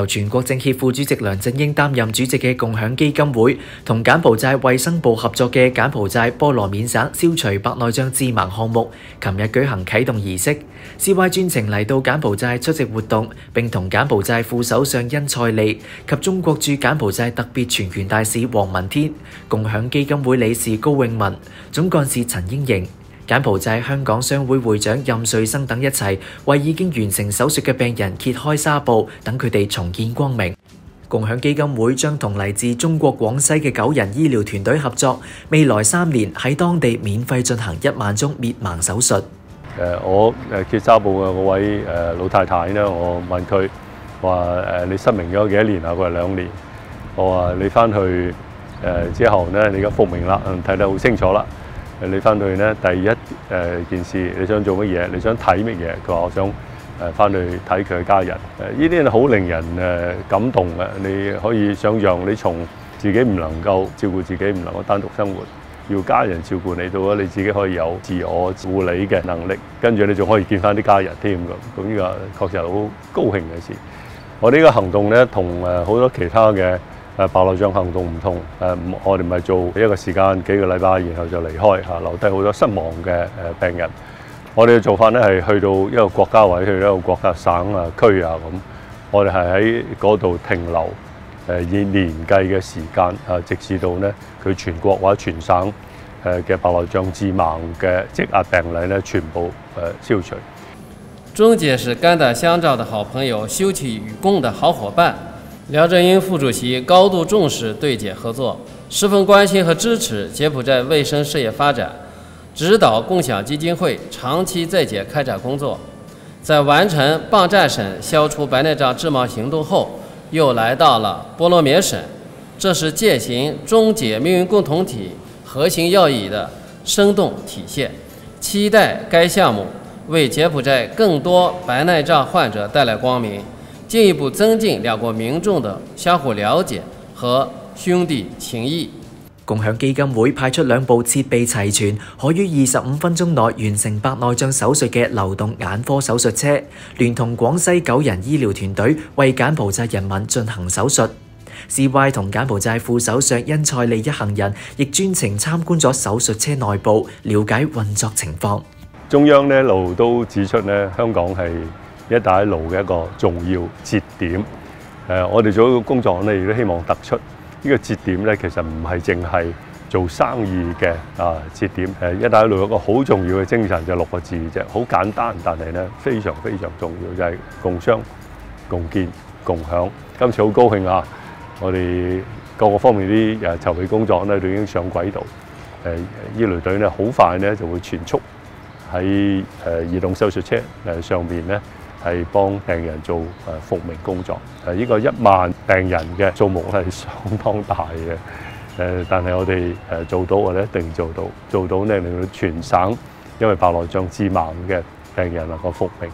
由全國政協副主席梁振英擔任主席嘅共享基金會同柬埔寨衛生部合作嘅柬埔寨波羅緬省消除白內障致盲項目，琴日舉行啟動儀式。CY 專程嚟到柬埔寨出席活動，並同柬埔寨副首相恩塞利及中國駐柬埔寨特別全權大使黃文天、共享基金會理事高永文、總幹事陳英瑩。柬埔寨香港商会会长任瑞生等一齐为已经完成手术嘅病人揭开纱布，等佢哋重见光明。共享基金会将同嚟自中国广西嘅九人医疗团队合作，未来三年喺当地免费进行一万宗灭盲手术。誒，我誒揭纱布嘅嗰位誒老太太咧，我問佢話誒你失明咗幾多年啊？佢話兩年。我話你翻去誒之後咧，你而家復明啦，睇得好清楚啦。你翻去咧，第一誒件事你想做乜嘢？你想睇乜嘢？佢話我想誒翻去睇佢嘅家人。誒呢啲係好令人誒感動嘅。你可以想象你從自己唔能夠照顧自己，唔能夠單獨生活，要家人照顧你，到咗你自己可以有自我護理嘅能力，跟住你仲可以見翻啲家人添咁。咁呢個確實係好高興嘅事。我呢個行動咧，同誒好多其他嘅。誒白內障行動唔同，誒我哋唔係做一個時間幾個禮拜，然後就離開嚇，留低好多失望嘅誒病人。我哋嘅做法咧係去到一個國家或者去一個國家省啊區啊咁，我哋係喺嗰度停留誒以年計嘅時間啊，直至到咧佢全國或者全省誒嘅白內障致盲嘅積壓病例咧全部誒消除。鍾姐是肝膽相照的好朋友，休戚與共的好伙伴。廖振英副主席高度重视对柬合作，十分关心和支持柬埔寨卫生事业发展，指导共享基金会长期在柬开展工作。在完成邦寨省消除白内障致盲行动后，又来到了波羅緬省，这是践行中柬命运共同体核心要义的生动体现。期待该项目为柬埔寨更多白内障患者带来光明。進一步增進兩國民眾的相互了解和兄弟情谊。共享基金會派出兩部設備齊全、可於二十五分鐘內完成白內障手術嘅流動眼科手術車，聯同廣西九人醫療團隊為柬埔寨人民進行手術。CY 同柬埔寨副首相恩塞利一行人亦專程參觀咗手術車內部，了解運作情況。中央呢一路都指出呢，香港係一帶一路嘅一個重要節點，誒，我哋做一個工作咧，亦都希望突出呢個節點咧，其實唔係淨係做生意嘅啊節點，誒，一帶一路有一個好重要嘅精神就六個字啫，好簡單，但係咧非常非常重要，就係共商、共建、共享。今次好高興啊！我哋各個方面啲誒籌備工作咧都已經上軌道，誒醫療隊咧好快咧就會全速喺誒移動手術車誒上邊咧。係幫病人做誒復明工作，誒呢個一萬病人嘅數目係相當大嘅，誒但係我哋誒做到，我哋一定做到，做到咧令到全省因為白內障致盲嘅病人能夠復明，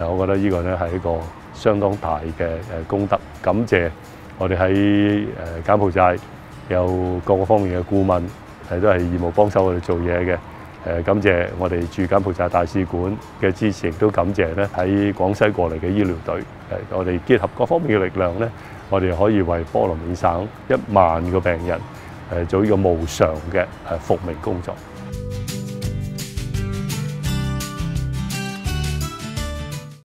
誒我覺得呢個咧係一個相當大嘅誒功德，感謝我哋喺誒柬埔寨有各個方面嘅顧問，係都係義務幫手我哋做嘢嘅。誒感謝我哋駐柬埔寨大使館嘅支持，亦都感謝咧喺廣西過嚟嘅醫療隊。誒，我哋結合各方面嘅力量咧，我哋可以為波羅緬省一萬個病人誒做呢個無償嘅誒復明工作。